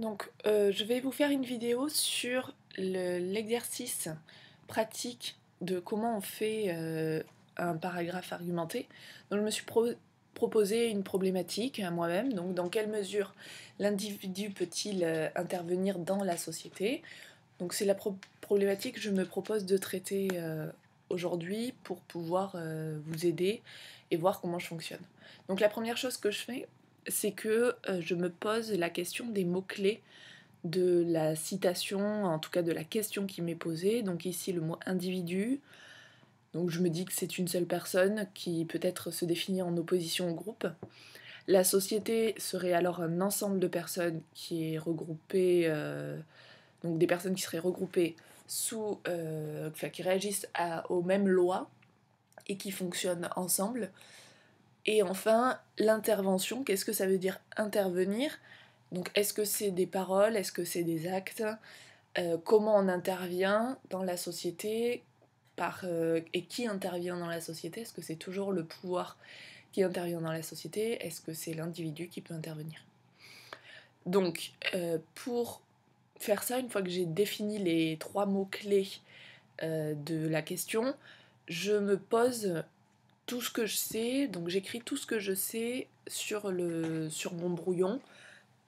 Donc, euh, je vais vous faire une vidéo sur l'exercice pratique de comment on fait euh, un paragraphe argumenté. Donc, je me suis proposé une problématique à moi-même. Donc, dans quelle mesure l'individu peut-il euh, intervenir dans la société? Donc, c'est la problématique que je me propose de traiter aujourd'hui pour pouvoir vous aider et voir comment je fonctionne. Donc, la première chose que je fais, c'est que euh, je me pose la question des mots-clés de la citation, en tout cas de la question qui m'est posée. Donc ici le mot individu. Donc je me dis que c'est une seule personne qui peut-être se définit en opposition au groupe. La société serait alors un ensemble de personnes qui est regroupé, euh, donc des personnes qui seraient regroupées sous, euh, enfin, qui réagissent aux mêmes lois et qui fonctionnent ensemble. Et enfin, l'intervention, qu'est-ce que ça veut dire intervenir? Donc est-ce que c'est des paroles, est-ce que c'est des actes? Euh, Comment on intervient dans la société? Par, euh, Et qui intervient dans la société? Est-ce que c'est toujours le pouvoir qui intervient dans la société? Est-ce que c'est l'individu qui peut intervenir? Donc euh, pour faire ça, une fois que j'ai défini les trois mots-clés de la question, je me pose tout ce que je sais, donc j'écris tout ce que je sais sur, le, sur mon brouillon,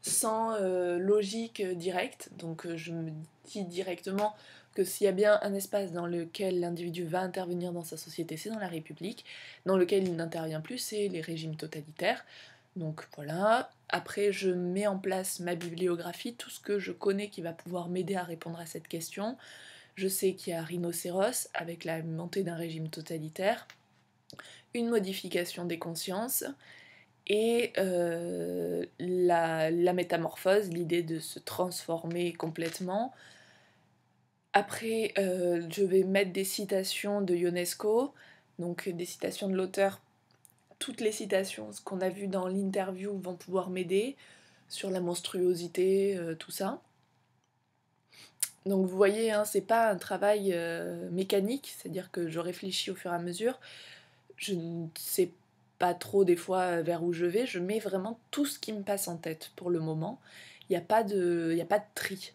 sans euh, logique directe. Donc euh, je me dis directement que s'il y a bien un espace dans lequel l'individu va intervenir dans sa société, c'est dans la République. Dans lequel il n'intervient plus, c'est les régimes totalitaires. Donc voilà. Après, je mets en place ma bibliographie, tout ce que je connais qui va pouvoir m'aider à répondre à cette question. Je sais qu'il y a rhinocéros avec la montée d'un régime totalitaire une modification des consciences et euh, la, métamorphose, l'idée de se transformer complètement. Après, euh, je vais mettre des citations de Ionesco, donc des citations de l'auteur. Toutes les citations, qu'on a vu dans l'interview, vont pouvoir m'aider sur la monstruosité, euh, tout ça. Donc vous voyez, hein, c'est pas un travail mécanique, c'est-à-dire que je réfléchis au fur et à mesure je ne sais pas trop des fois vers où je vais, je mets vraiment tout ce qui me passe en tête pour le moment. Il n'y a, pas de, a pas de tri.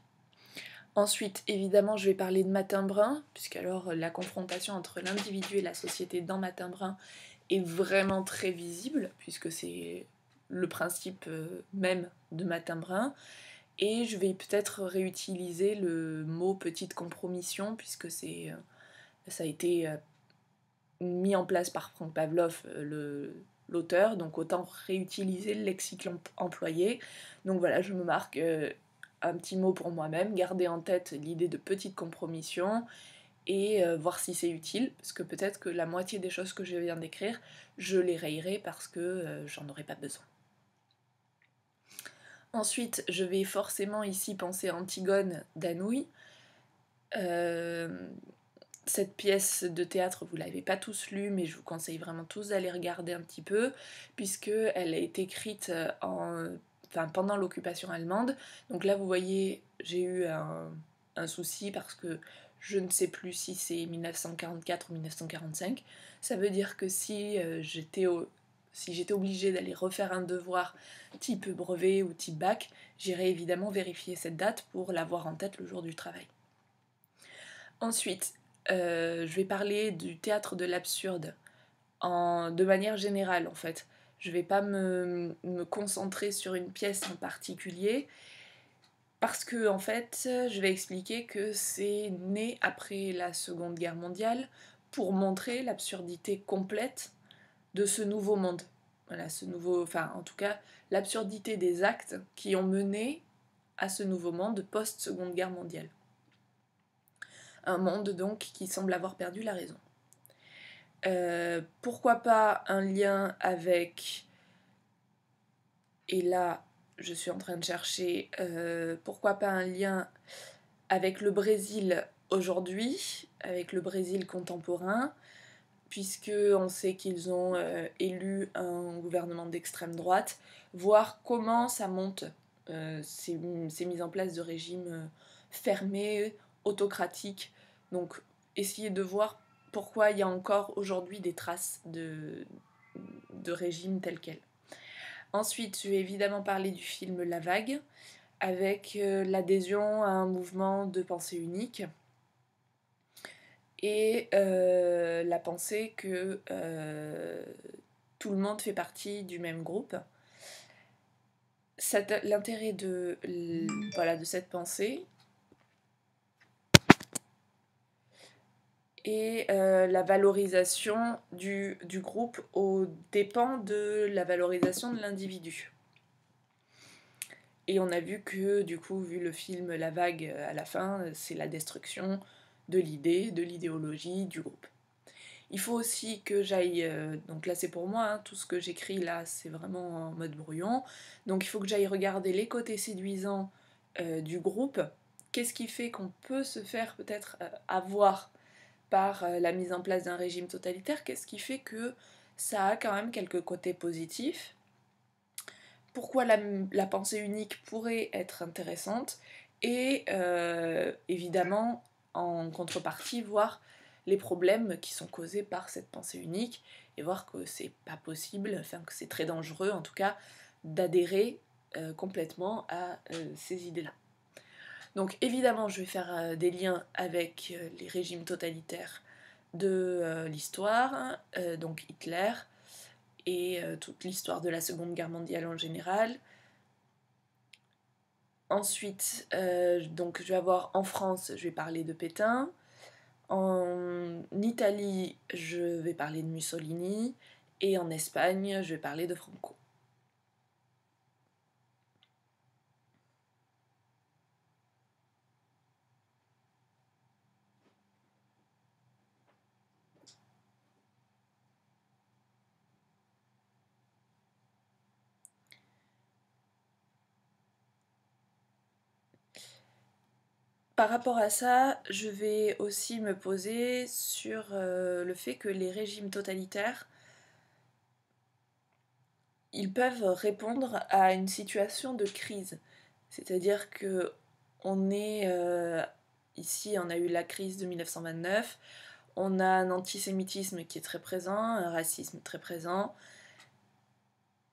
Ensuite, évidemment, je vais parler de Matin Brun, puisqu'alors la confrontation entre l'individu et la société dans Matin Brun est vraiment très visible, puisque c'est le principe euh, même de Matin Brun. Et je vais peut-être réutiliser le mot petite compromission, puisque c'est, euh, ça a été euh, mis en place par Frank Pavlov, euh, l'auteur, donc autant réutiliser le lexique employé. Donc voilà, je me marque euh, un petit mot pour moi-même, garder en tête l'idée de petite compromission et euh, voir si c'est utile, parce que peut-être que la moitié des choses que je viens d'écrire, je les rayerai parce que j'en aurai pas besoin. Ensuite, je vais forcément ici penser à Antigone d'Anouilh cette pièce de théâtre, vous l'avez pas tous lue, mais je vous conseille vraiment tous d'aller regarder un petit peu, puisque elle a été écrite euh, en, enfin, pendant l'occupation allemande. Donc là, vous voyez, j'ai eu un, souci parce que je ne sais plus si c'est 1944 ou 1945. Ça veut dire que si euh, j'étais si j'étais obligée d'aller refaire un devoir type brevet ou type bac, j'irais évidemment vérifier cette date pour l'avoir en tête le jour du travail. Ensuite, euh, je vais parler du théâtre de l'absurde de manière générale en fait. Je vais pas me, concentrer sur une pièce en particulier parce que en fait, je vais expliquer que c'est né après la Seconde Guerre mondiale pour montrer l'absurdité complète de ce nouveau monde. Voilà, ce nouveau, enfin en tout cas, l'absurdité des actes qui ont mené à ce nouveau monde post-Seconde Guerre mondiale un monde donc qui semble avoir perdu la raison. Euh, pourquoi pas un lien avec... Et là, je suis en train de chercher, euh, pourquoi pas un lien avec le Brésil aujourd'hui, avec le Brésil contemporain, puisque on sait qu'ils ont euh, élu un gouvernement d'extrême droite, voir comment ça monte ces, ces, mises en place de régimes fermés, autocratiques, donc essayer de voir pourquoi il y a encore aujourd'hui des traces de, de régime tel quel. Ensuite, je vais évidemment parler du film La Vague, avec euh, l'adhésion à un mouvement de pensée unique et euh, la pensée que euh, tout le monde fait partie du même groupe. L'intérêt de, voilà, de cette pensée et la valorisation du, du groupe au dépend de la valorisation de l'individu. Et on a vu que, du coup, vu le film La Vague euh, à la fin, c'est la destruction de l'idée, de l'idéologie, du groupe. Il faut aussi que j'aille, euh, donc là c'est pour moi, hein, tout ce que j'écris là c'est vraiment en mode brouillon, donc il faut que j'aille regarder les côtés séduisants euh, du groupe, qu'est-ce qui fait qu'on peut se faire peut-être avoir par la mise en place d'un régime totalitaire, qu'est-ce qui fait que ça a quand même quelques côtés positifs, pourquoi la, pensée unique pourrait être intéressante? Et euh, évidemment en contrepartie voir les problèmes qui sont causés par cette pensée unique et voir que c'est pas possible, enfin que c'est très dangereux en tout cas d'adhérer euh, complètement à euh, ces idées-là. Donc évidemment je vais faire des liens avec les régimes totalitaires de l'histoire, donc Hitler, et euh, toute l'histoire de la Seconde Guerre mondiale en général. Ensuite, euh, donc je vais avoir en France, je vais parler de Pétain. En Italie, je vais parler de Mussolini. Et en Espagne, je vais parler de Franco. Par rapport à ça, je vais aussi me poser sur euh, le fait que les régimes totalitaires, ils peuvent répondre à une situation de crise. C'est-à-dire que on est euh, ici, on a eu la crise de 1929, on a un antisémitisme qui est très présent, un racisme très présent,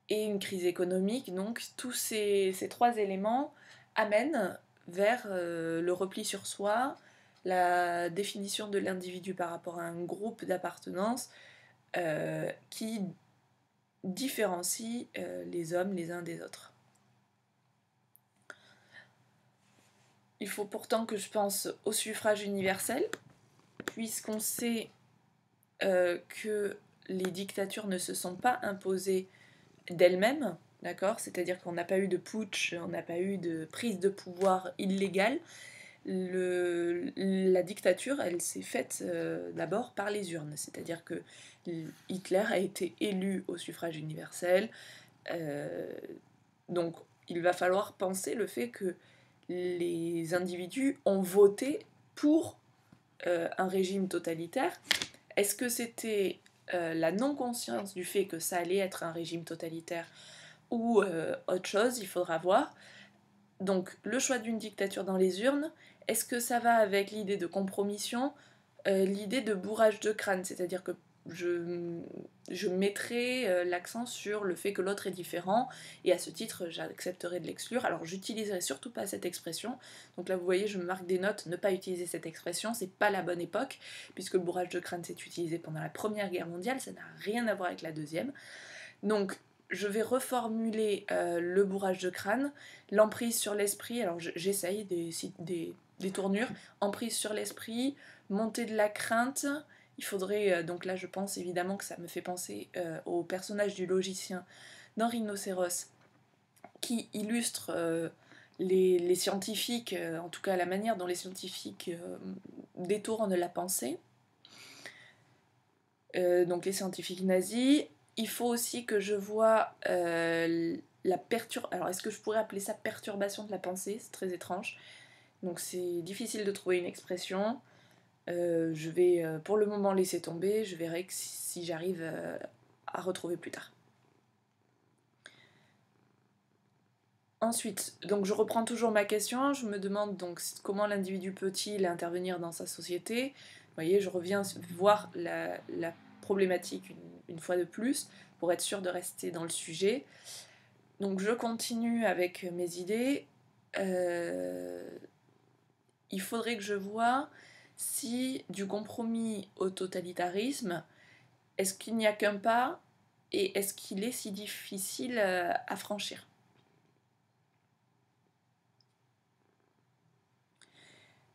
et une crise économique. Donc tous ces trois éléments amènent vers euh, le repli sur soi, la définition de l'individu par rapport à un groupe d'appartenance euh, qui différencie euh, les hommes les uns des autres. Il faut pourtant que je pense au suffrage universel, puisqu'on sait que les dictatures ne se sont pas imposées d'elles-mêmes, d'accord C'est-à-dire qu'on n'a pas eu de putsch, on n'a pas eu de prise de pouvoir illégale. la dictature, elle s'est faite euh, d'abord par les urnes, c'est-à-dire que Hitler a été élu au suffrage universel. Euh, donc il va falloir penser le fait que les individus ont voté pour euh, un régime totalitaire. Est-ce que c'était la non-conscience du fait que ça allait être un régime totalitaire ou euh, autre chose, il faudra voir. Donc le choix d'une dictature dans les urnes, est-ce que ça va avec l'idée de compromission, euh, l'idée de bourrage de crâne, c'est-à-dire que je, je mettrai euh, l'accent sur le fait que l'autre est différent et à ce titre j'accepterai de l'exclure. Alors j'utiliserai surtout pas cette expression. Donc là vous voyez je marque des notes, ne pas utiliser cette expression, c'est pas la bonne époque puisque le bourrage de crâne s'est utilisé pendant la première guerre mondiale, ça n'a rien à voir avec la deuxième. Donc je vais reformuler euh, le bourrage de crâne, l'emprise sur l'esprit, alors j'essaye des, tournures, emprise sur l'esprit, montée de la crainte, il faudrait, euh, donc là je pense évidemment que ça me fait penser euh, au personnage du logicien dans Rhinocéros, qui illustre les, les, scientifiques, en tout cas la manière dont les scientifiques détournent la pensée. donc les scientifiques nazis, il faut aussi que je vois euh, la perturbation. Alors, est-ce que je pourrais appeler ça perturbation de la pensée? C'est très étrange. Donc, c'est difficile de trouver une expression. Euh, je vais euh, pour le moment laisser tomber. Je verrai si, j'arrive à retrouver plus tard. Ensuite, donc je reprends toujours ma question. Je me demande donc comment l'individu peut-il intervenir dans sa société? Vous voyez, je reviens voir la, la problématique une, fois de plus pour être sûr de rester dans le sujet. Donc je continue avec mes idées. euh, il faudrait que je vois si du compromis au totalitarisme, est-ce qu'il n'y a qu'un pas et est-ce qu'il est si difficile euh, à franchir?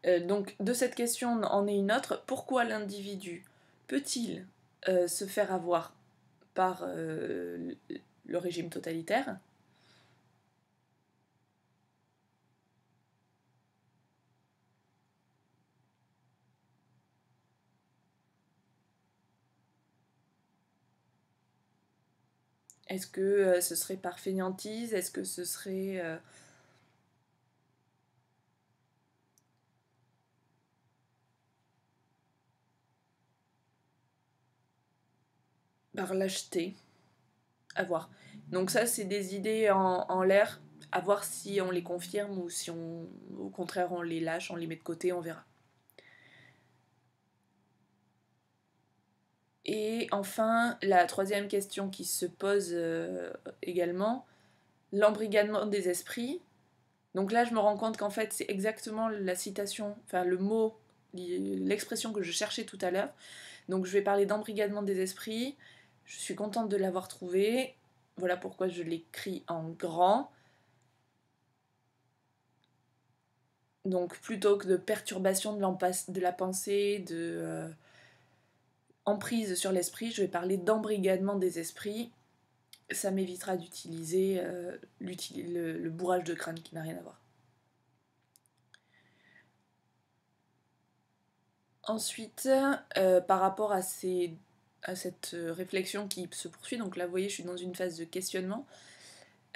Euh, donc de cette question en est une autre. Pourquoi l'individu peut-il se faire avoir par le régime totalitaire. Est-ce que euh, ce serait par fainéantise? Est-ce que ce serait... par lâcheté À voir. Donc ça, c'est des idées en, l'air, à voir si on les confirme ou si on, au contraire on les lâche, on les met de côté, on verra. Et enfin, la troisième question qui se pose euh, également, l'embrigadement des esprits. Donc là, je me rends compte qu'en fait, c'est exactement la citation, enfin le mot, l'expression que je cherchais tout à l'heure. Donc je vais parler d'embrigadement des esprits. Je suis contente de l'avoir trouvé. Voilà pourquoi je l'écris en grand. Donc plutôt que de perturbation de, la pensée, de... Euh, emprise sur l'esprit, je vais parler d'embrigadement des esprits. Ça m'évitera d'utiliser euh, le, bourrage de crâne qui n'a rien à voir. Ensuite, euh, par rapport à, ces, à, cette réflexion qui se poursuit, donc là vous voyez je suis dans une phase de questionnement,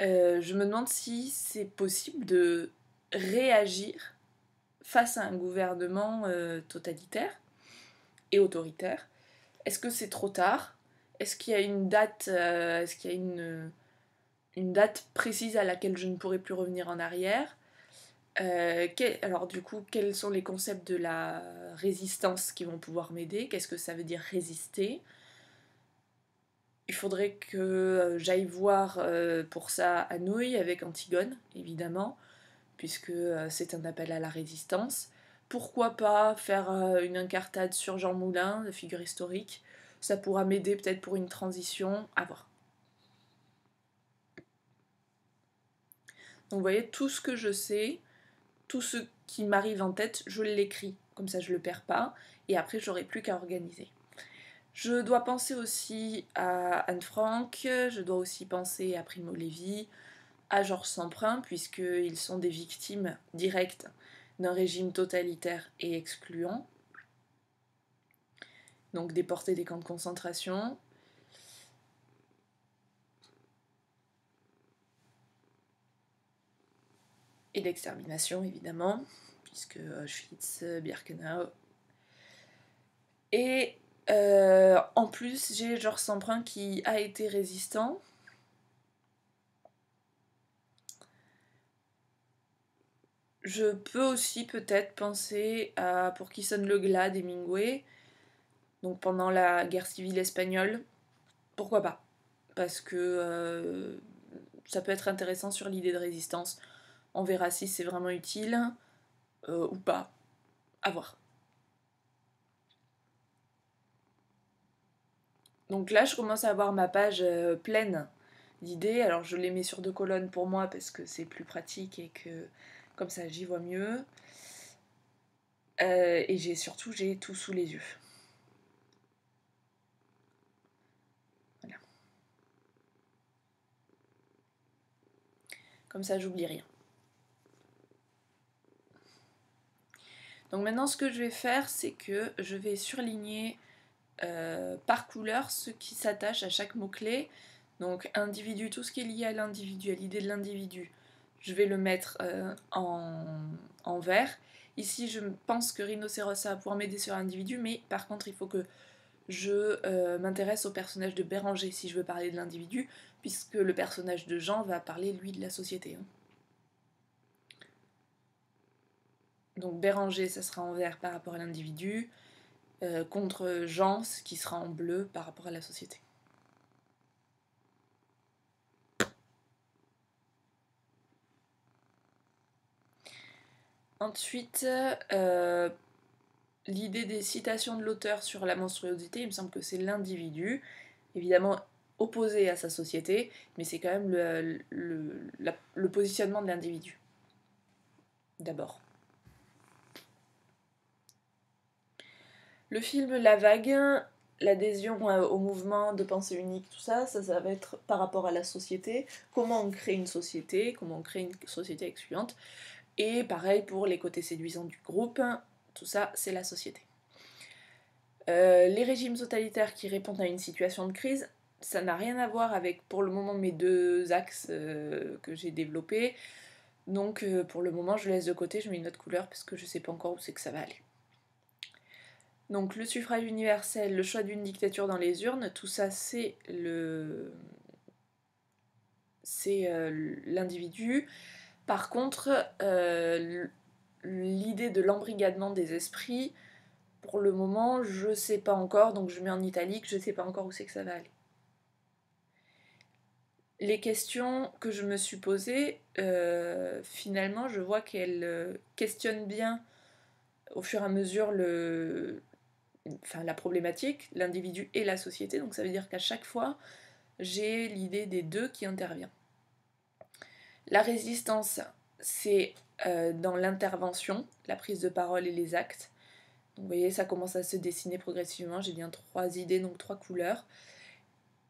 euh, je me demande si c'est possible de réagir face à un gouvernement totalitaire et autoritaire. Est-ce que c'est trop tard? Est-ce qu'il y a une date, euh, est-ce qu'il y a une, une date précise à laquelle je ne pourrai plus revenir en arrière? Euh, alors du coup, quels sont les concepts de la résistance qui vont pouvoir m'aider? Qu'est-ce que ça veut dire résister? Il faudrait que euh, j'aille voir pour ça Nouilles avec Antigone, évidemment, puisque c'est un appel à la résistance. Pourquoi pas faire euh, une incartade sur Jean Moulin, la figure historique? Ça pourra m'aider peut-être pour une transition. À voir. Donc vous voyez, tout ce que je sais, tout ce qui m'arrive en tête, je l'écris. Comme ça, je le perds pas. Et après, j'aurai plus qu'à organiser. Je dois penser aussi à Anne Frank, je dois aussi penser à Primo Levi, à Georges Semprin, puisqu'ils sont des victimes directes d'un régime totalitaire et excluant, donc déportés des camps de concentration. Et d'extermination, évidemment, puisque Auschwitz, Birkenau. Et euh, en plus, j'ai Georges Semprin qui a été résistant, Je peux aussi peut-être penser à Pour qui sonne le glas d'Hemingway, donc pendant la guerre civile espagnole. Pourquoi pas? Parce que euh, ça peut être intéressant sur l'idée de résistance. On verra si c'est vraiment utile euh, ou pas. À voir. Donc là, je commence à avoir ma page euh, pleine d'idées. Alors je les mets sur deux colonnes pour moi parce que c'est plus pratique et que comme ça, j'y vois mieux. Euh, et j'ai surtout, j'ai tout sous les yeux. Voilà. Comme ça, j'oublie rien. Donc maintenant, ce que je vais faire, c'est que je vais surligner euh, par couleur ce qui s'attache à chaque mot-clé. Donc individu, tout ce qui est lié à l'individu, à l'idée de l'individu je vais le mettre euh, en, vert. Ici, je pense que Rhinocéros va pouvoir m'aider sur l'individu, mais par contre, il faut que je euh, m'intéresse au personnage de Béranger si je veux parler de l'individu, puisque le personnage de Jean va parler, lui, de la société. Hein. Donc Béranger, ça sera en vert par rapport à l'individu, euh, contre Jean, ce qui sera en bleu par rapport à la société. Ensuite, l'idée des citations de l'auteur sur la monstruosité, il me semble que c'est l'individu, évidemment opposé à sa société, mais c'est quand même le, positionnement de l'individu. D'abord. Le film La Vague, l'adhésion euh, au mouvement de pensée unique, tout ça, ça, va être par rapport à la société, comment on crée une société, comment on crée une société excluante, et pareil pour les côtés séduisants du groupe, tout ça, c'est la société. Euh, les régimes totalitaires qui répondent à une situation de crise, ça n'a rien à voir avec pour le moment mes deux axes euh, que j'ai développés. Donc pour le moment je laisse de côté, je mets une autre couleur parce que je ne sais pas encore où c'est que ça va aller. Donc le suffrage universel, le choix d'une dictature dans les urnes, tout ça c'est le c'est l'individu. Par contre, l'idée de l'embrigadement des esprits, pour le moment, je sais pas encore, donc je mets en italique, je sais pas encore où c'est que ça va aller. Les questions que je me suis posées, euh, finalement, je vois qu'elles euh, questionnent bien au fur et à mesure le, enfin, la problématique, l'individu et la société. Donc ça veut dire qu'à chaque fois, j'ai l'idée des deux qui intervient. La résistance, c'est euh, dans l'intervention, la prise de parole et les actes. Vous voyez, ça commence à se dessiner progressivement. J'ai bien trois idées, donc trois couleurs.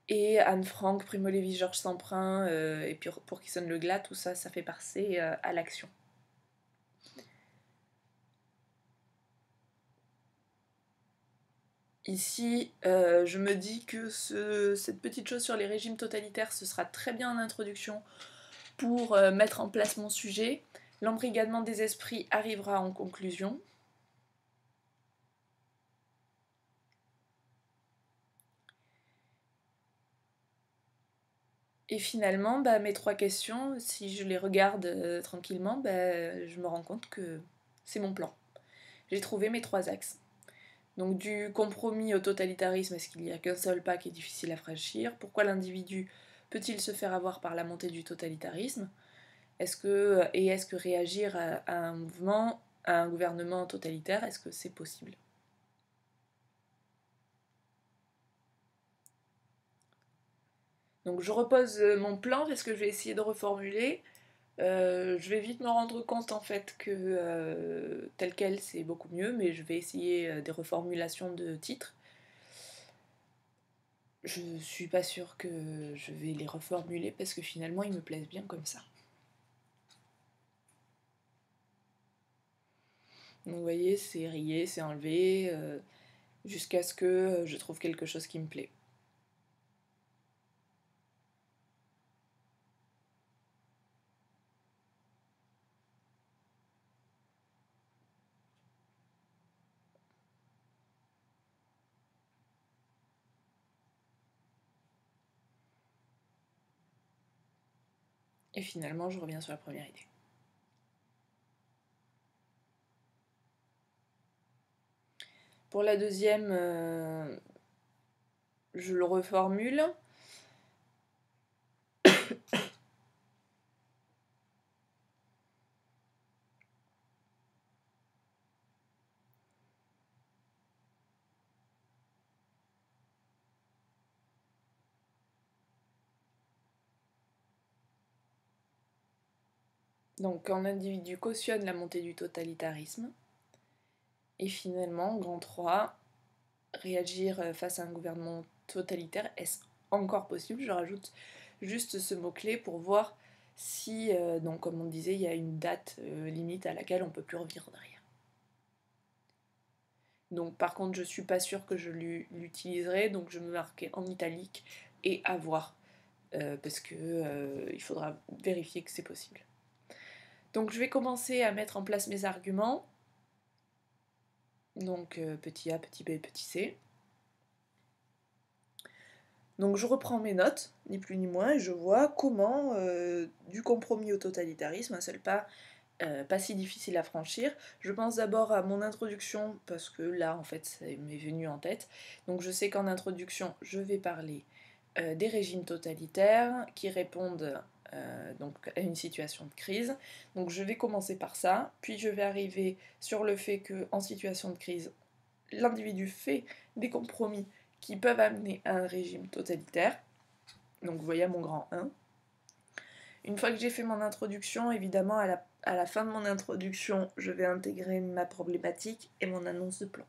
Et Anne Frank, Primo Levi, Georges Semprin, euh, et puis pour qui sonne le glas, tout ça, ça fait passer euh, à l'action. Ici, je me dis que cette petite chose sur les régimes totalitaires, ce sera très bien en introduction pour mettre en place mon sujet. L'embrigadement des esprits arrivera en conclusion. Et finalement, bah, mes trois questions, si je les regarde euh, tranquillement, bah, je me rends compte que c'est mon plan. J'ai trouvé mes trois axes. Donc du compromis au totalitarisme, est-ce qu'il n'y a qu'un seul pas qui est difficile à franchir? Pourquoi l'individu peut-il se faire avoir par la montée du totalitarisme? Que, et est-ce que réagir à, un mouvement, à un gouvernement totalitaire, est-ce que c'est possible? Donc je repose mon plan parce que je vais essayer de reformuler. Euh, je vais vite me rendre compte en fait que euh, tel quel c'est beaucoup mieux, mais je vais essayer euh, des reformulations de titres. Je suis pas sûre que je vais les reformuler parce que finalement ils me plaisent bien comme ça. Donc vous voyez, c'est rayé, c'est enlevé, jusqu'à ce que je trouve quelque chose qui me plaît. Finalement, je reviens sur la première idée. Pour la deuxième, euh, je le reformule. Donc, quand l'individu cautionne la montée du totalitarisme, et finalement, grand 3, réagir euh, face à un gouvernement totalitaire, est-ce encore possible? Je rajoute juste ce mot-clé pour voir si, euh, donc comme on disait, il y a une date euh, limite à laquelle on ne peut plus revenir en arrière. Donc par contre, je suis pas sûre que je l'utiliserai, donc je me marquais en italique et à voir, parce que il faudra vérifier que c'est possible. Donc je vais commencer à mettre en place mes arguments. Donc euh, petit a, petit b, petit c. Donc je reprends mes notes, ni plus ni moins, et je vois comment euh, du compromis au totalitarisme, un seul pas euh, pas si difficile à franchir. Je pense d'abord à mon introduction, parce que là en fait ça m'est venu en tête. Donc je sais qu'en introduction je vais parler des régimes totalitaires qui répondent donc à une situation de crise. Donc je vais commencer par ça, puis je vais arriver sur le fait que en situation de crise, l'individu fait des compromis qui peuvent amener à un régime totalitaire. Donc vous voyez mon grand 1. Une fois que j'ai fait mon introduction, évidemment, à la, fin de mon introduction, je vais intégrer ma problématique et mon annonce de plan.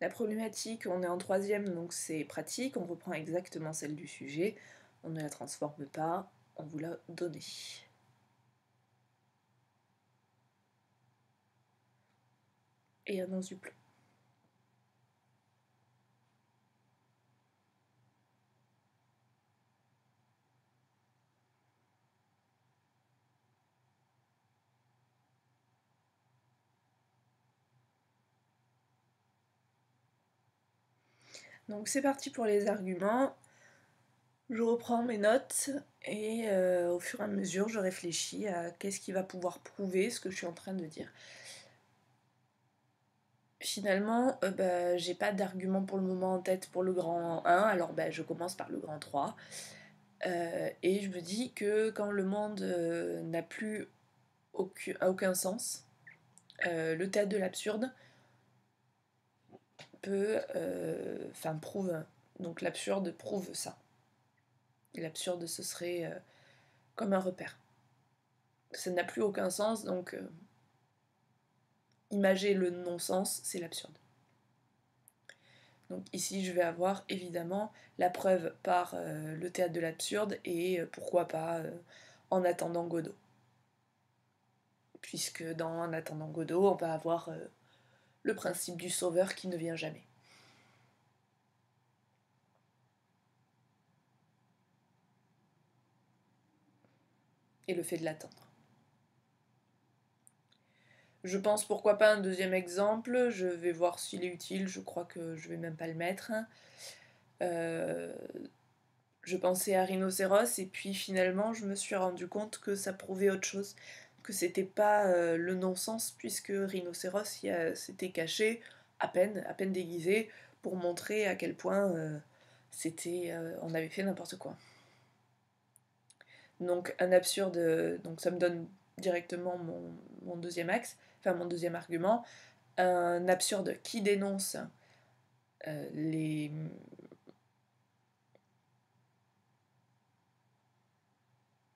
La problématique, on est en troisième, donc c'est pratique, on reprend exactement celle du sujet, on ne la transforme pas, on vous l'a donnée. Et annonce du Donc c'est parti pour les arguments. Je reprends mes notes et euh, au fur et à mesure je réfléchis à qu'est-ce qui va pouvoir prouver ce que je suis en train de dire. Finalement, euh, bah, j'ai pas d'argument pour le moment en tête pour le grand 1, alors bah, je commence par le grand 3. Euh, et je me dis que quand le monde n'a plus aucun, aucun sens, le théâtre de l'absurde, peut, euh, enfin prouve, donc l'absurde prouve ça. L'absurde, ce serait euh, comme un repère. Ça n'a plus aucun sens, donc euh, imager le non-sens, c'est l'absurde. Donc ici, je vais avoir évidemment la preuve par le théâtre de l'absurde et pourquoi pas en attendant Godot. Puisque dans En attendant Godot, on va avoir le principe du sauveur qui ne vient jamais. Et le fait de l'attendre. Je pense pourquoi pas un deuxième exemple, je vais voir s'il est utile, je crois que je vais même pas le mettre. Euh, je pensais à rhinocéros et puis finalement je me suis rendu compte que ça prouvait autre chose que c'était pas euh, le non-sens puisque Rhinocéros s'était caché à peine, à peine déguisé pour montrer à quel point euh, c'était, euh, on avait fait n'importe quoi. Donc un absurde, donc ça me donne directement mon, mon deuxième axe, enfin mon deuxième argument, un absurde qui dénonce les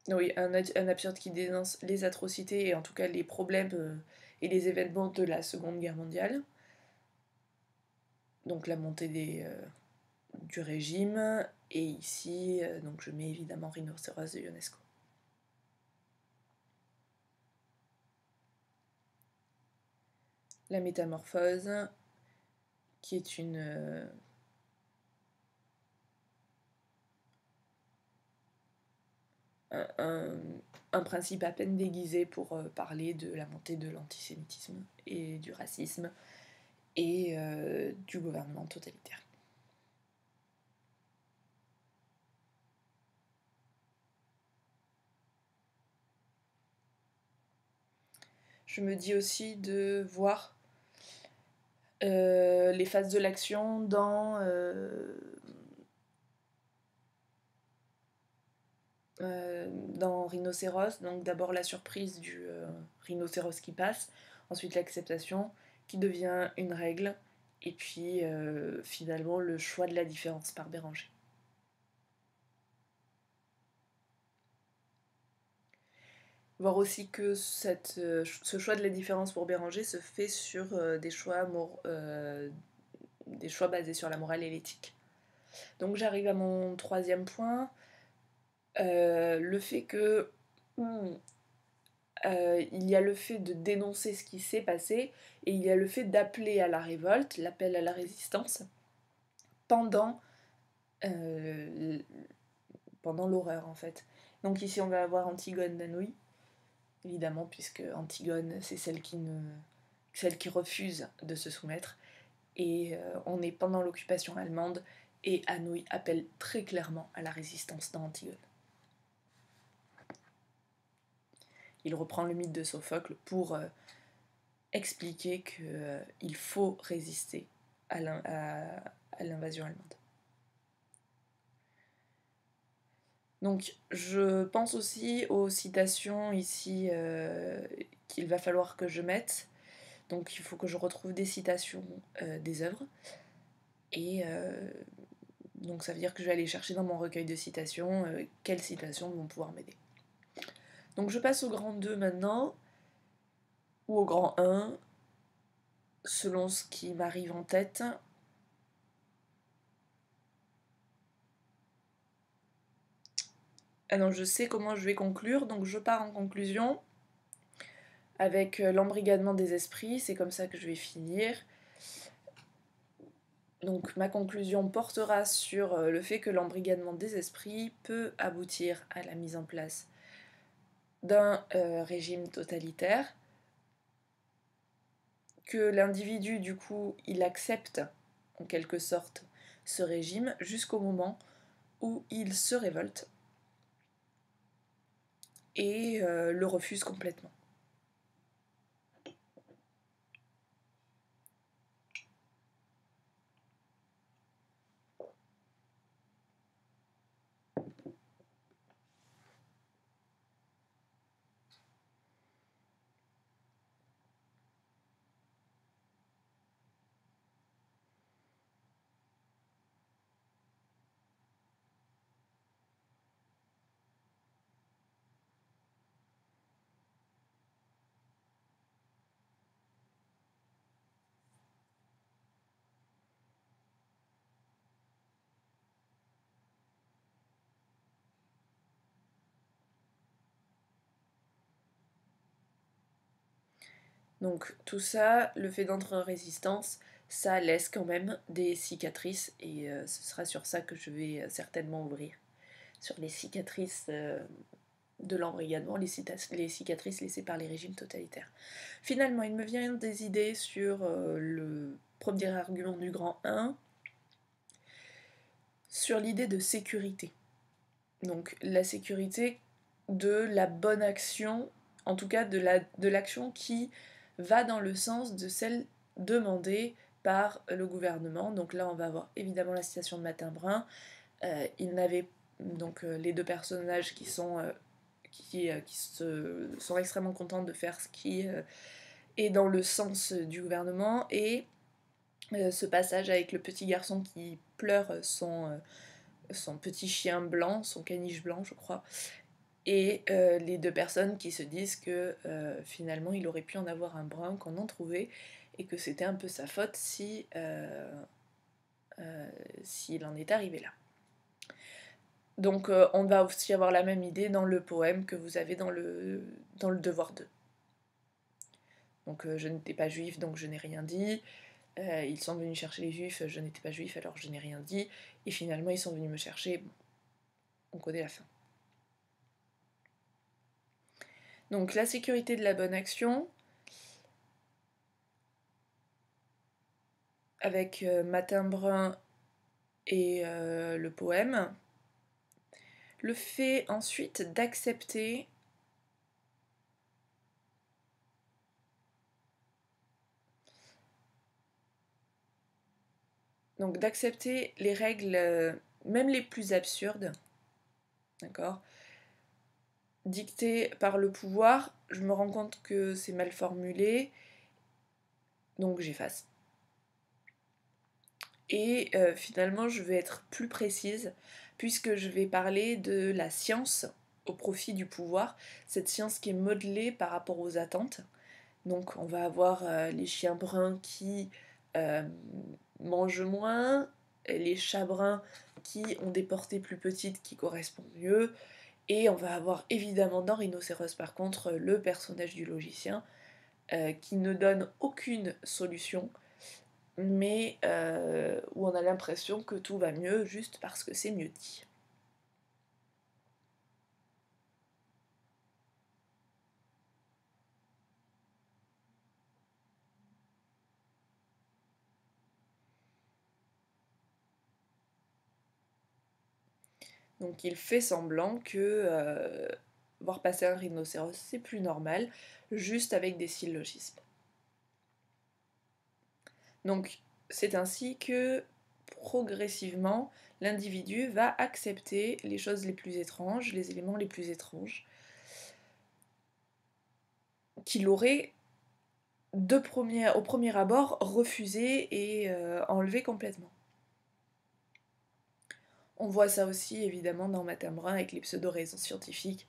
Oui, un, absurde qui dénonce les atrocités et en tout cas les problèmes euh, et les événements de la Seconde Guerre mondiale. Donc la montée euh, du régime. Et ici, euh, je mets évidemment Rhinocéros de UNESCO. La métamorphose, qui est une un, principe à peine déguisé pour euh, parler de la montée de l'antisémitisme et du racisme et euh, du gouvernement totalitaire. Je me dis aussi de voir euh, les phases de l'action dans Euh, dans Rhinocéros. Donc d'abord la surprise du euh, rhinocéros qui passe, ensuite l'acceptation qui devient une règle, et puis euh, finalement le choix de la différence par Béranger. Voir aussi que cette, ce choix de la différence pour Béranger se fait sur des, choix des choix basés sur la morale et l'éthique. Donc j'arrive à mon troisième point, euh, le fait que euh, il y a le fait de dénoncer ce qui s'est passé et il y a le fait d'appeler à la révolte, l'appel à la résistance pendant euh, pendant l'horreur en fait. Donc ici on va avoir Antigone d'Anoï évidemment, puisque Antigone, c'est celle qui, ne, celle qui refuse de se soumettre. Et on est pendant l'occupation allemande, et Anouilh appelle très clairement à la résistance dans Antigone. Il reprend le mythe de Sophocle pour euh, expliquer qu'il euh, faut résister à l'invasion allemande. Donc je pense aussi aux citations ici euh, qu'il va falloir que je mette. Donc il faut que je retrouve des citations des œuvres. Et donc ça veut dire que je vais aller chercher dans mon recueil de citations quelles citations vont pouvoir m'aider. Donc je passe au grand 2 maintenant, ou au grand 1, selon ce qui m'arrive en tête. Ah non, je sais comment je vais conclure, donc je pars en conclusion avec euh, l'embrigadement des esprits, c'est comme ça que je vais finir. Donc ma conclusion portera sur euh, le fait que l'embrigadement des esprits peut aboutir à la mise en place d'un euh, régime totalitaire, que l'individu du coup il accepte en quelque sorte ce régime jusqu'au moment où il se révolte et euh, le refuse complètement. Donc tout ça, le fait d'entrer en résistance, ça laisse quand même des cicatrices et euh, ce sera sur ça que je vais euh, certainement ouvrir. Sur les cicatrices euh, de l'embrigadement, les, les, cicatrices laissées par les régimes totalitaires. Finalement, il me vient des idées sur le premier argument du grand 1, sur l'idée de sécurité. Donc la sécurité de la bonne action, en tout cas de l'action qui va dans le sens de celle demandée par le gouvernement. Donc là, on va avoir évidemment la citation de Matin Brun. Euh, il n'avait donc euh, les deux personnages qui sont euh, se, sont extrêmement contents de faire ce qui est dans le sens du gouvernement et ce passage avec le petit garçon qui pleure son petit chien blanc, son caniche blanc, je crois, et euh, les deux personnes qui se disent que euh, finalement il aurait pu en avoir un brun qu'on en trouvait et que c'était un peu sa faute si euh, s'il en est arrivé là. Donc on va aussi avoir la même idée dans le poème que vous avez dans le, dans le Devoir 2. Donc je n'étais pas juif donc je n'ai rien dit. ils sont venus chercher les juifs, je n'étais pas juif alors je n'ai rien dit. Et finalement ils sont venus me chercher. on connaît la fin. Donc la sécurité de la bonne action, avec euh, Matin Brun et euh, le poème. Le fait ensuite d'accepter donc d'accepter les règles, euh, même les plus absurdes, d'accord? Dicté par le pouvoir, je me rends compte que c'est mal formulé, donc j'efface. Et euh, finalement, je vais être plus précise, puisque je vais parler de la science au profit du pouvoir, cette science qui est modelée par rapport aux attentes. Donc on va avoir euh, les chiens bruns qui euh, mangent moins, les chats bruns qui ont des portées plus petites qui correspondent mieux, et on va avoir évidemment dans Rhinocéros par contre le personnage du logicien euh, qui ne donne aucune solution, mais euh, où on a l'impression que tout va mieux juste parce que c'est mieux dit. Donc il fait semblant que euh, voir passer un rhinocéros, c'est plus normal, juste avec des syllogismes. Donc c'est ainsi que progressivement, l'individu va accepter les choses les plus étranges, les éléments les plus étranges, qu'il aurait au premier abord refusé et euh, enlevé complètement. On voit ça aussi évidemment dans Matin Brun avec les pseudo-raisons scientifiques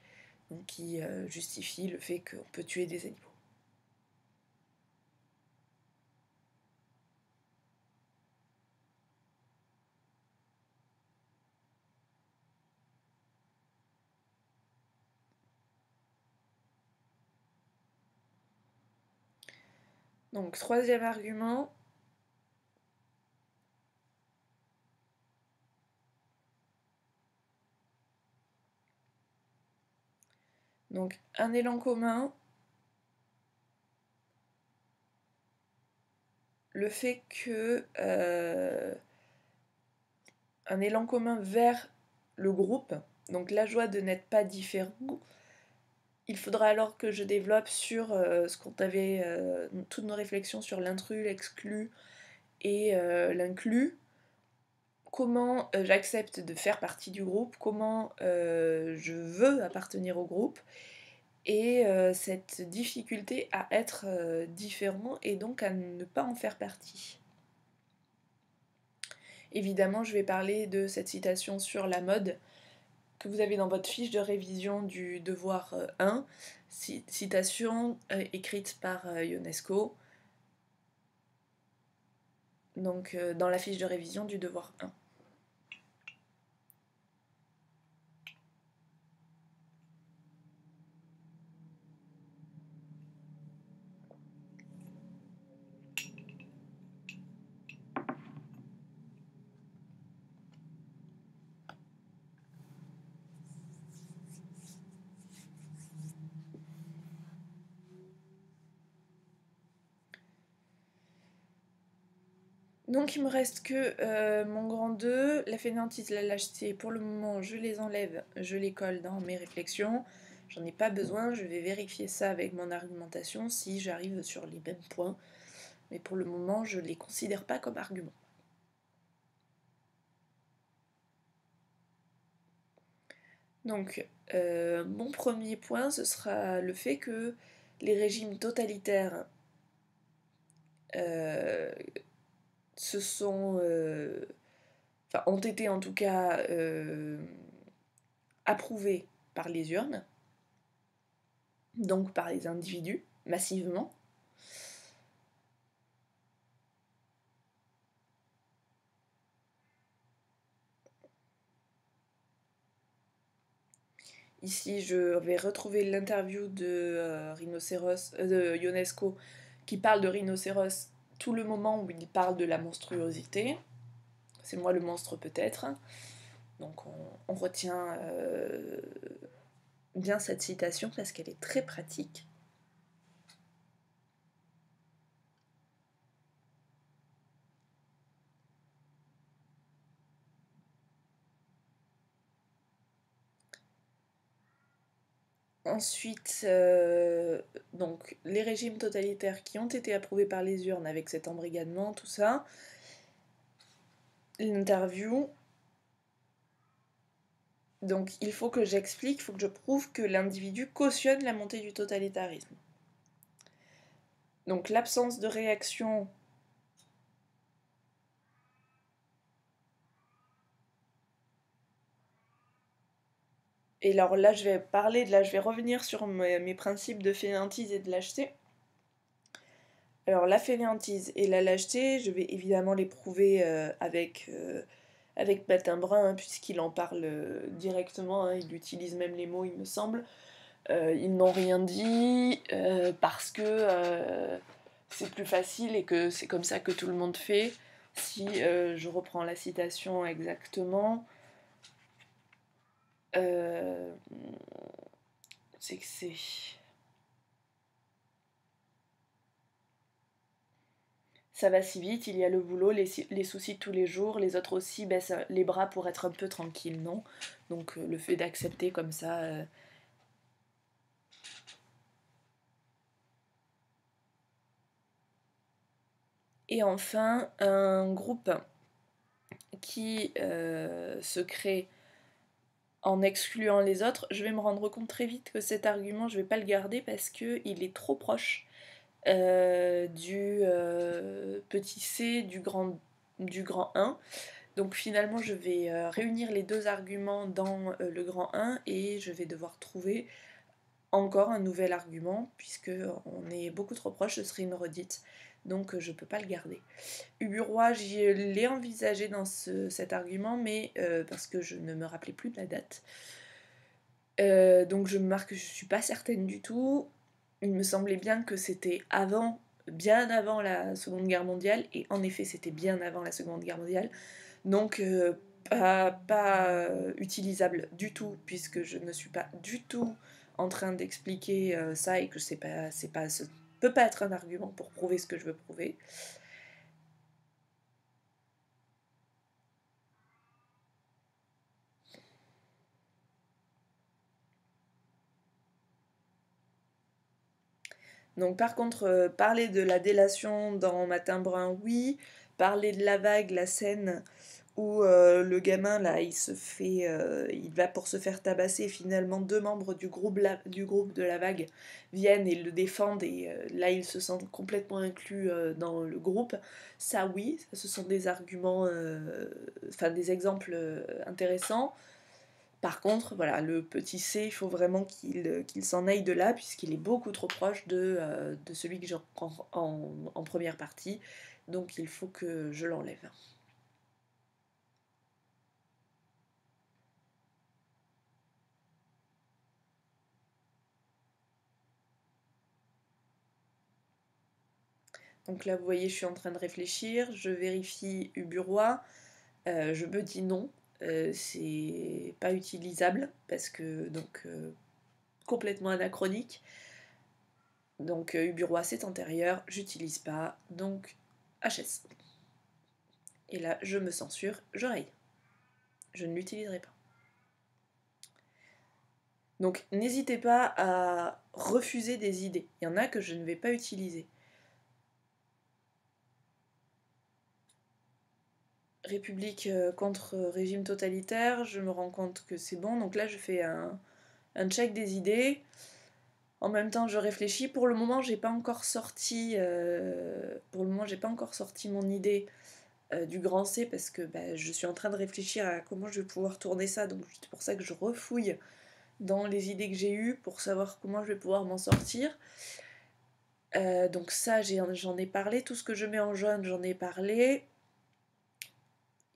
qui euh, justifient le fait qu'on peut tuer des animaux. Donc, troisième argument. Donc, un élan commun. Le fait que euh, un élan commun vers le groupe, donc la joie de n'être pas différent, il faudra alors que je développe sur euh, ce qu'on avait, euh, toutes nos réflexions sur l'intrus, l'exclu et l'inclus. Comment j'accepte de faire partie du groupe, comment je veux appartenir au groupe, et cette difficulté à être différent et donc à ne pas en faire partie. Évidemment, je vais parler de cette citation sur la mode que vous avez dans votre fiche de révision du devoir 1, euh, citation euh, écrite par euh, Ionesco, donc dans la fiche de révision du devoir 1. Donc il me reste que euh, mon grand 2, la fainéantise, la lâcheté. Pour le moment, je les enlève, je les colle dans mes réflexions. J'en ai pas besoin, je vais vérifier ça avec mon argumentation si j'arrive sur les mêmes points. Mais pour le moment, je ne les considère pas comme arguments. Donc, euh, mon premier point, ce sera le fait que les régimes totalitaires euh, se sont, euh, enfin, ont été en tout cas euh, approuvés par les urnes, donc par les individus, massivement. Ici, je vais retrouver l'interview de euh, de Ionesco qui parle de rhinocéros le moment où il parle de la monstruosité. C'est moi le monstre peut-être. Donc on, retient euh, bien cette citation parce qu'elle est très pratique. Ensuite, euh, donc les régimes totalitaires qui ont été approuvés par les urnes avec cet embrigadement, tout ça. L'interview. Donc il faut que j'explique, il faut que je prouve que l'individu cautionne la montée du totalitarisme. Donc l'absence de réaction Et alors là, je vais parler, de là, je vais revenir sur mes, principes de fainéantise et de lâcheté. Alors la fainéantise et la lâcheté, je vais évidemment les prouver euh, avec, euh, avec Matin Brun, hein, puisqu'il en parle euh, directement, hein, il utilise même les mots, il me semble. ils n'ont rien dit parce que c'est plus facile et que c'est comme ça que tout le monde fait. Si je reprends la citation exactement, euh, c'est que c'est. ça va si vite, il y a le boulot, les, soucis de tous les jours, les autres aussi baissent les bras pour être un peu tranquille, non? Donc euh, le fait d'accepter comme ça... Euh, Et enfin, un groupe qui se crée en excluant les autres, je vais me rendre compte très vite que cet argument, je vais pas le garder parce qu'il est trop proche euh, du euh, petit c du grand, du grand 1. Donc finalement, je vais euh, réunir les deux arguments dans le grand 1 et je vais devoir trouver encore un nouvel argument puisque on est beaucoup trop proche, ce serait une redite. Donc je ne peux pas le garder. Uburois, j'y l'ai envisagé dans cet argument, mais parce que je ne me rappelais plus de la date. donc je me marque que je ne suis pas certaine du tout il me semblait bien que c'était avant, bien avant la Seconde Guerre mondiale, et en effet c'était bien avant la Seconde Guerre mondiale, donc euh, pas, euh, utilisable du tout, puisque je ne suis pas du tout en train d'expliquer euh, ça et que c'est pas, pas, ce peut pas être un argument pour prouver ce que je veux prouver. Donc par contre, euh, parler de la délation dans Matin Brun, oui. Parler de la vague, la scène où euh, le gamin là, il se fait, euh, il va pour se faire tabasser. Finalement, deux membres du groupe, de la vague viennent et le défendent et là, ils se sentent complètement inclus dans le groupe. Ça, oui, ce sont des arguments, enfin des exemples intéressants. Par contre, voilà, le petit C, il faut vraiment qu'il s'en aille de là, puisqu'il est beaucoup trop proche de, euh, celui que j'ai en, première partie. Donc il faut que je l'enlève. Donc là, vous voyez, je suis en train de réfléchir. Je vérifie Uburois. Euh, je me dis non. Euh, c'est pas utilisable parce que donc euh, complètement anachronique. Donc Uburois c'est antérieur, j'utilise pas, donc HS. Et là je me censure, je. Je ne l'utiliserai pas. Donc n'hésitez pas à refuser des idées. Il y en a que je ne vais pas utiliser. République euh, contre régime totalitaire, je me rends compte que c'est bon. Donc là, je fais un, check des idées. En même temps, je réfléchis. Pour le moment, j'ai pas encore sorti. Euh, pour le moment, j'ai pas encore sorti mon idée euh, du grand C parce que bah, je suis en train de réfléchir à comment je vais pouvoir tourner ça. Donc c'est pour ça que je refouille dans les idées que j'ai eues pour savoir comment je vais pouvoir m'en sortir. donc ça, j'en ai parlé. Tout ce que je mets en jaune, j'en ai parlé.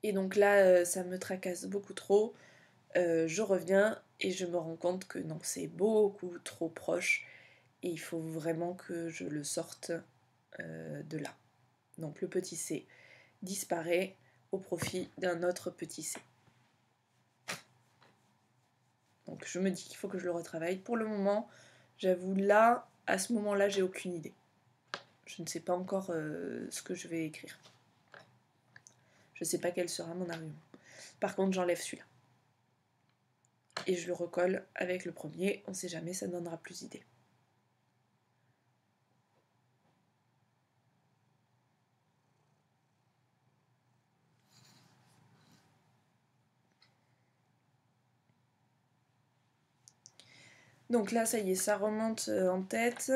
Et donc là, euh, ça me tracasse beaucoup trop. Euh, je reviens et je me rends compte que non, c'est beaucoup trop proche. Et il faut vraiment que je le sorte euh, de là. Donc le petit c disparaît au profit d'un autre petit c. Donc je me dis qu'il faut que je le retravaille. Pour le moment, j'avoue là, à ce moment-là, j'ai aucune idée. Je ne sais pas encore ce que je vais écrire. Je ne sais pas quel sera mon argument. Par contre, j'enlève celui-là. Et je le recolle avec le premier. On ne sait jamais, ça donnera plus d'idées. Donc là, ça y est, ça remonte euh, en tête.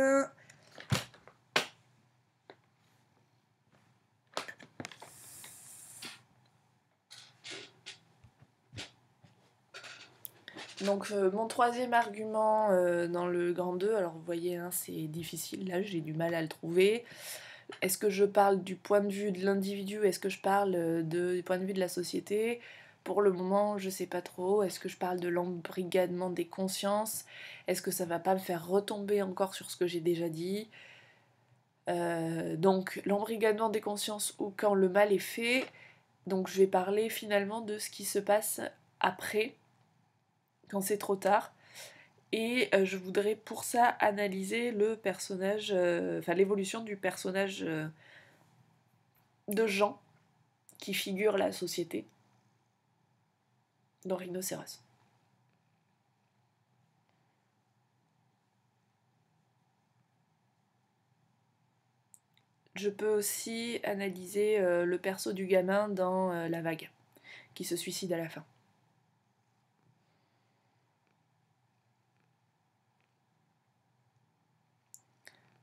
Donc euh, mon troisième argument euh, dans le grand 2, alors vous voyez, hein, c'est difficile, là j'ai du mal à le trouver. Est-ce que je parle du point de vue de l'individu? Est-ce que je parle euh, du point de vue de la société? Pour le moment, je sais pas trop. Est-ce que je parle de l'embrigadement des consciences? Est-ce que ça va pas me faire retomber encore sur ce que j'ai déjà dit? Donc l'embrigadement des consciences ou quand le mal est fait. Donc je vais parler finalement de ce qui se passe après c'est trop tard. Et euh, je voudrais pour ça analyser le personnage, euh, enfin l'évolution du personnage de gens qui figurent la société dans Rhinocéros. Je peux aussi analyser euh, le perso du gamin dans euh, La Vague, qui se suicide à la fin.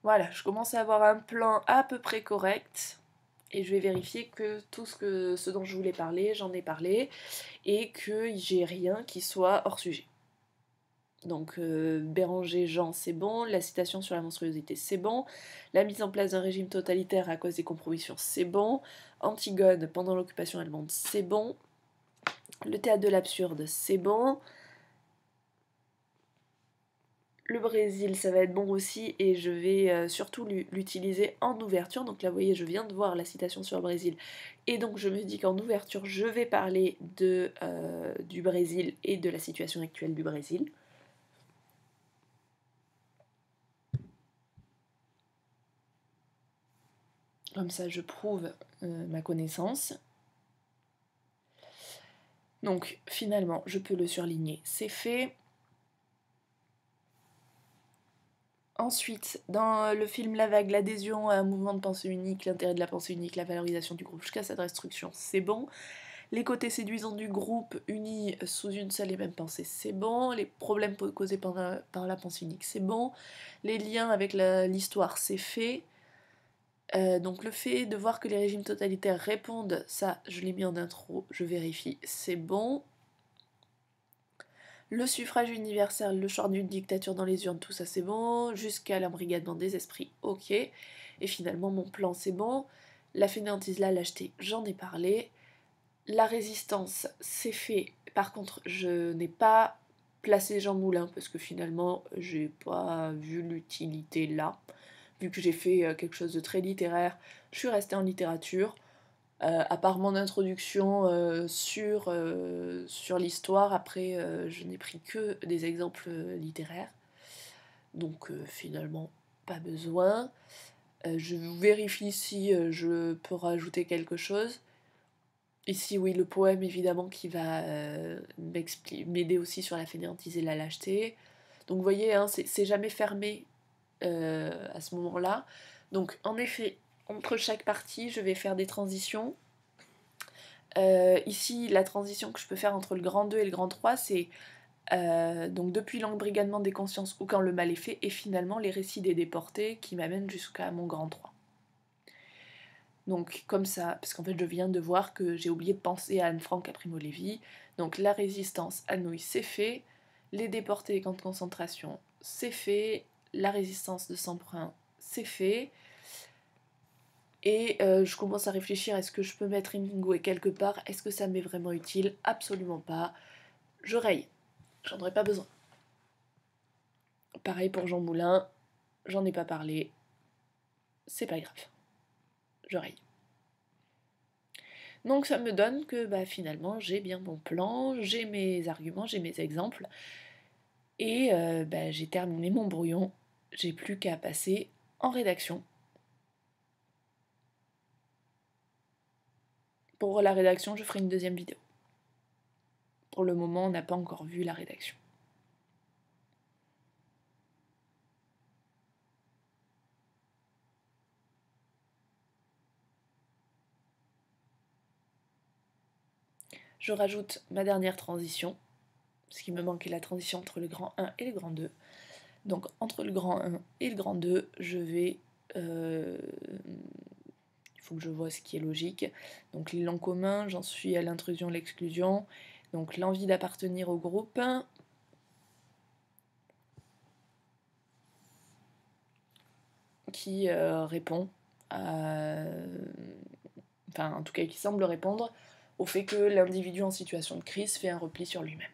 Voilà, je commence à avoir un plan à peu près correct et je vais vérifier que tout ce, que, ce dont je voulais parler, j'en ai parlé et que j'ai rien qui soit hors sujet. Donc euh, Béranger Jean, c'est bon, la citation sur la monstruosité, c'est bon, la mise en place d'un régime totalitaire à cause des compromissions, c'est bon, Antigone pendant l'occupation allemande, c'est bon, le théâtre de l'absurde, c'est bon, le Brésil, ça va être bon aussi et je vais euh, surtout l'utiliser en ouverture. Donc là, vous voyez, je viens de voir la citation sur le Brésil et donc je me dis qu'en ouverture, je vais parler euh, du Brésil et de la situation actuelle du Brésil. Comme ça, je prouve euh, ma connaissance. Donc finalement, je peux le surligner, c'est fait. Ensuite, dans le film La Vague, l'adhésion à un mouvement de pensée unique, l'intérêt de la pensée unique, la valorisation du groupe jusqu'à sa destruction, c'est bon. Les côtés séduisants du groupe unis sous une seule et même pensée, c'est bon. Les problèmes causés par la, par la pensée unique, c'est bon. Les liens avec l'histoire, c'est fait. Euh, donc le fait de voir que les régimes totalitaires répondent, ça je l'ai mis en intro, je vérifie, c'est bon le suffrage universel, le choix d'une dictature dans les urnes, tout ça c'est bon, jusqu'à l'embrigadement des esprits, ok. Et finalement mon plan c'est bon, la fainéantise, la lâcheté, j'en ai parlé. La résistance, c'est fait. Par contre, je n'ai pas placé Jean Moulin parce que finalement, j'ai pas vu l'utilité là. Vu que j'ai fait euh, quelque chose de très littéraire, je suis restée en littérature. Euh, à part mon introduction euh, sur, euh, sur l'histoire, après je n'ai pris que des exemples littéraires. Donc finalement, pas besoin. je vérifie si je peux rajouter quelque chose. Ici, oui, le poème évidemment qui va m'aider aussi sur la fainéantise et la lâcheté. Donc vous voyez, hein, c'est jamais fermé à ce moment-là. Donc en effet, entre chaque partie, je vais faire des transitions. Euh, ici, la transition que je peux faire entre le grand 2 et le grand 3, c'est euh, donc depuis l'embrigadement des consciences ou quand le mal est fait, et finalement les récits des déportés qui m'amènent jusqu'à mon grand 3. Donc comme ça, parce qu'en fait je viens de voir que j'ai oublié de penser à Anne-Frank à Primo Levi. Donc la résistance à Nouilles, c'est fait. Les déportés des camps de concentration, c'est fait. La résistance de Samprin, c'est fait. Et euh, je commence à réfléchir, est-ce que je peux mettre Hemingway quelque part? Est-ce que ça m'est vraiment utile? Absolument pas. Je raye. J'en aurais pas besoin. Pareil pour Jean Moulin, j'en ai pas parlé. C'est pas grave. Je raye. Donc ça me donne que bah, finalement j'ai bien mon plan, j'ai mes arguments, j'ai mes exemples. Et euh, bah, j'ai terminé mon brouillon. J'ai plus qu'à passer en rédaction Pour la rédaction, je ferai une deuxième vidéo. Pour le moment, on n'a pas encore vu la rédaction. Je rajoute ma dernière transition, ce qui me manquait la transition entre le grand 1 et le grand 2. Donc entre le grand 1 et le grand 2, je vais euh, que je vois ce qui est logique. Donc les langues communs, j'en suis à l'intrusion, l'exclusion. Donc l'envie d'appartenir au groupe. Qui euh, répond à... Enfin, en tout cas, qui semble répondre au fait que l'individu en situation de crise fait un repli sur lui-même.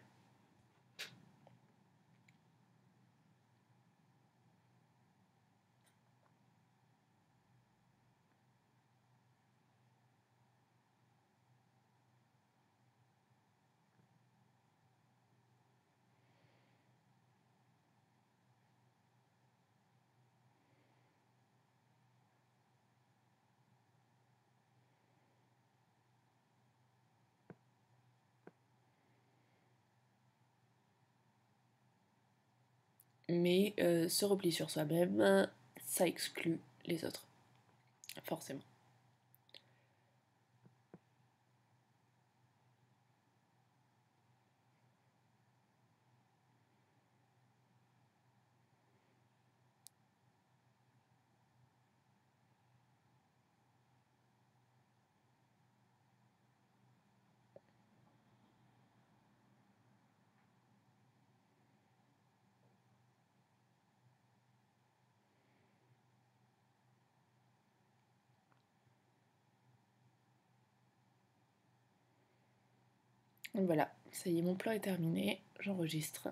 Mais euh, se replier sur soi-même, ça exclut les autres, forcément. Voilà, ça y est, mon plan est terminé, j'enregistre.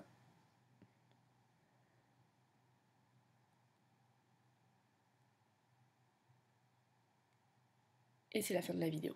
Et c'est la fin de la vidéo.